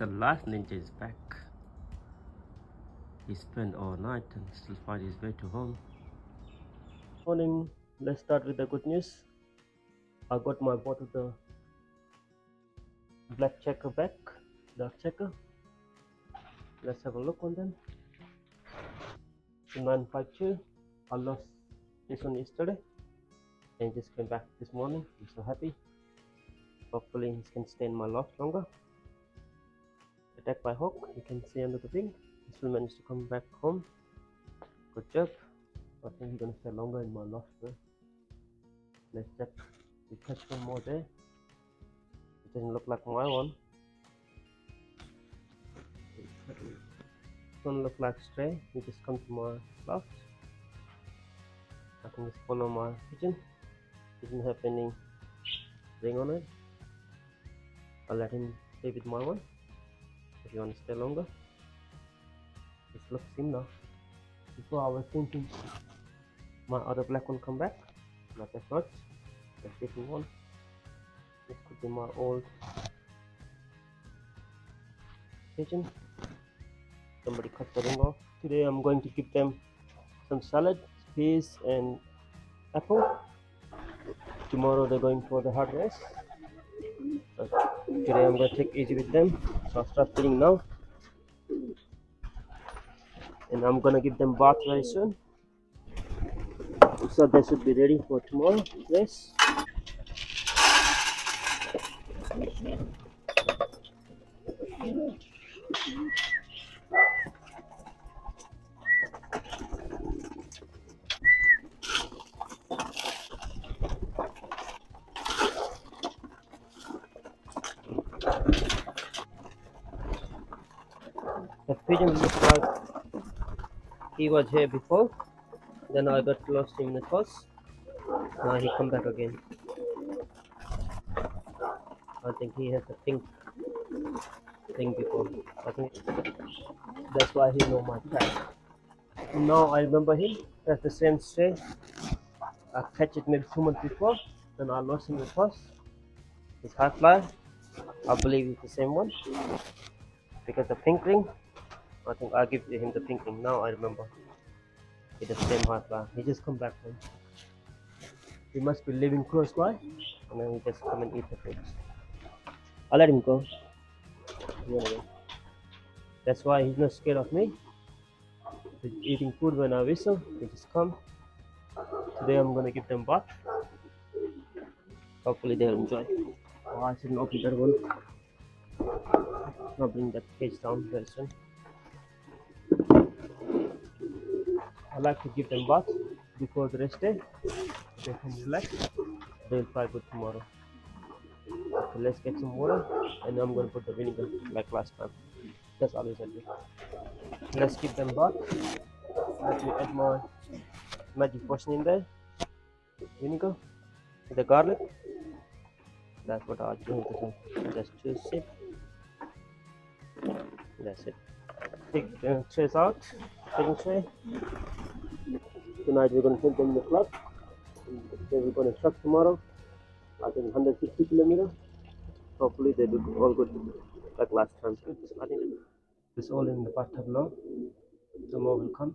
The last ninja is back. He spent all night and still find his way to home. Morning. Let's start with the good news. I got my both of the black checker back, dark checker. Let's have a look on them. The 952. I lost this one yesterday and just came back this morning. I'm so happy. Hopefully he can stay in my loft longer. Attacked by hawk, you can see under the wing. He still managed to come back home. Good job. I think he's gonna stay longer in my loft. Let's check. We catch one more there. It doesn't look like my one. Don't look like stray. He just come to my loft. I can just follow my pigeon. Doesn't have any ring on it. I'll let him stay with my one. If you want to stay longer. This looks similar. Before I was thinking my other black one come back. Not as much. The different one. This could be my old pigeon. Somebody cut the ring off. Today I'm going to give them some salad, peas and apple. Tomorrow they're going for the hard race. So today I'm going to take easy with them. So I'll start feeding now. And I'm to give them bath very soon. So they should be ready for tomorrow race. The pigeon looks like he was here before. Then I got lost in the toss. Now he come back again. I think he has a pink thing before. I think that's why he know my track. Now I remember him. That's the same stray. I catch it maybe two months before. Then I lost him in the toss. His high fly. I believe it's the same one. Because the pink ring. I think I give him the pink ring. Now I remember. It's the same high fly. He just come back home. He must be living close by. And then we just come and eat the fruits. I let him go. That's why he's not scared of me. He's eating food when I whistle. He just come. Today I'm gonna give them bath. Hopefully they'll enjoy. Oh, I shouldn't open that one. I'll bring that cage down very soon. I like to give them bath before the rest day. They can relax. They'll fly good tomorrow. Let's get some water and I'm gonna put the vinegar like last time. That's always I do. Let's give them bath. Let me add my magic potion in there. Vinegar, the garlic. That's what I'll do. Just two sip. That's it. Take the trays out. Taking tray. Tonight we're gonna take them in the club. Then we're gonna truck tomorrow. I think 150 kilometers. Hopefully they do all good like last time. I think it's all in the bathtub now. Some more will come.